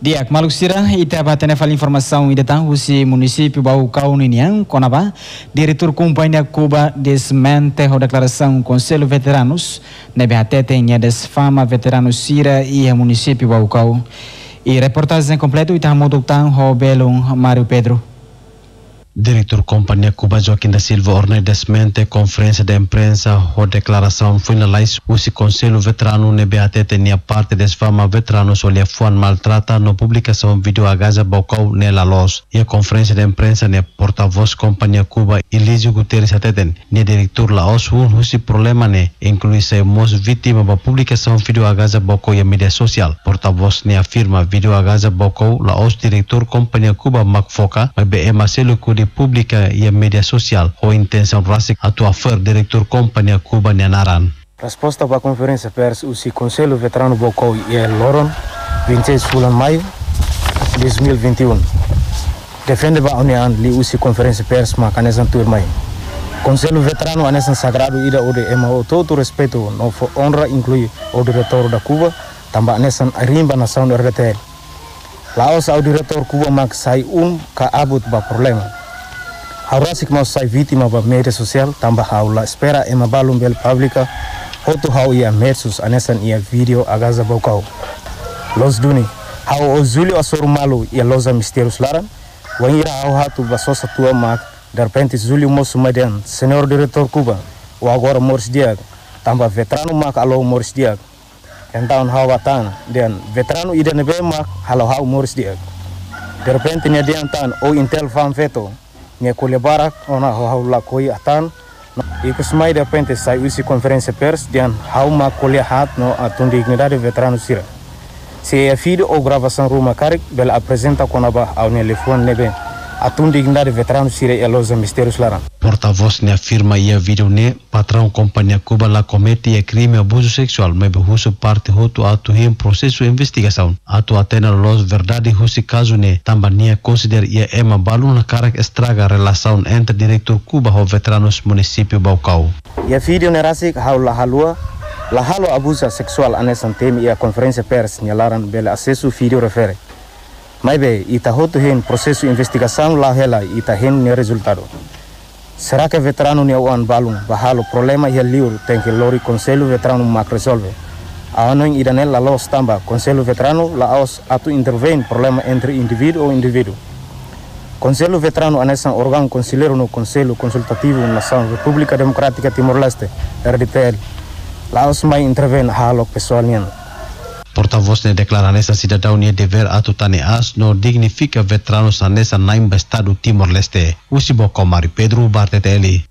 Dia Maluk Sira, ita batene fala informação e detan usi município bau kau ninian konaba, diretor companhia Cuba desmente a declaração Conselho Veteranos, nebe atete em desfama veteranos Sira e município bau kau. E reportagem completo ita modutan ho belum Mário Pedro. Diretor Companhia Cuba Joaquim da Silva ornadamente conferência de imprensa ou declaração finaliza o Conselho Veterano NBAT tinha parte des fama veteranos olha fuan maltrata no publicação vídeo a Gaza Bocau nela los. E a conferência de imprensa ne porta-voz Companhia Cuba Elísio Guterres ateten ne diretor la os un husi problema ne inclui se mos vítima ba publicação vídeo a Gaza Bocau e a mídia social. Porta-voz ne afirma vídeo a Gaza Bocau la os diretor Companhia Cuba Macfoca mas be Marcelo Cudi pública e a mídia social ou intenção rasik atua fer diretor companhia Cuba Nanaran. Resposta para conferência pers o Conselho Veterano Bocou e Loron 26 de maio 2021. Defende a União li usi conferência pers ma canesan turmai. Conselho Veterano anesan sagrado ida ode o todo respeito no honra inclui o diretor da Cuba tambah anesan rimba nação RTL. Laos ao diretor Cuba mak sai um ka abut ba problema. Haurasik mau sai vítima ba media social tambah haula espera ema balum bel publica hotu hau ia mersus anesan ia video agaza bokau. Los duni hau o zuli asor malu ia loza misterius laran wangira hau hatu basosa tua mak darpenti zuli mosu madian senior diretor Cuba o agora Morris Diag tambah veterano mak alo Morris Diag. Entaun hau watan dan veterano ida nebe mak halo hau Morris Diag. Darpenti nya dian tan o intel fam veto nge kule barak ona hau la koi atan Iku semai da pente sai usi conferência pers dian hau ma kuliah hat no atun dignidade veterano sira. Se é filho ou gravação ruma karik bela apresenta konaba au ne telefone nebe atun dignidade veterano sira e loza mistérios laran. Porta-voz ne afirma e a vídeo ne patrão companhia Cuba lá comete e crime abuso sexual, mas husu parte hotu atu em processo investigação. Atu atena los verdade husi caso ne tamba nia considera e ema balu na cara estraga relação entre diretor Cuba e veteranos município Baucau. E a vídeo ne rasik hau la halua la halo abuso sexual anesan temi e a conferência pers nyalaran bela acesso vídeo refere. Mas bem, ita hotu hen processo investigação lá hela ita hen ne resultado. Será que veterano ne uan balung bahalo problema ia liur tem que lori conselho veterano mak resolve. A ano em idanel la los tamba conselho veterano la aos atu intervém problema entre indivíduo ou indivíduo. Conselho veterano anesan órgão conselheiro no Conselho Consultativo Nação República Democrática Timor-Leste, RDPL. La aos mai intervém halo pessoal nian. Porta-voz ne declara nessa cidadão ne dever atu tane as no dignifica veteranos nessa naimba estado Timor-Leste. Usibo Comari Pedro Barteteli.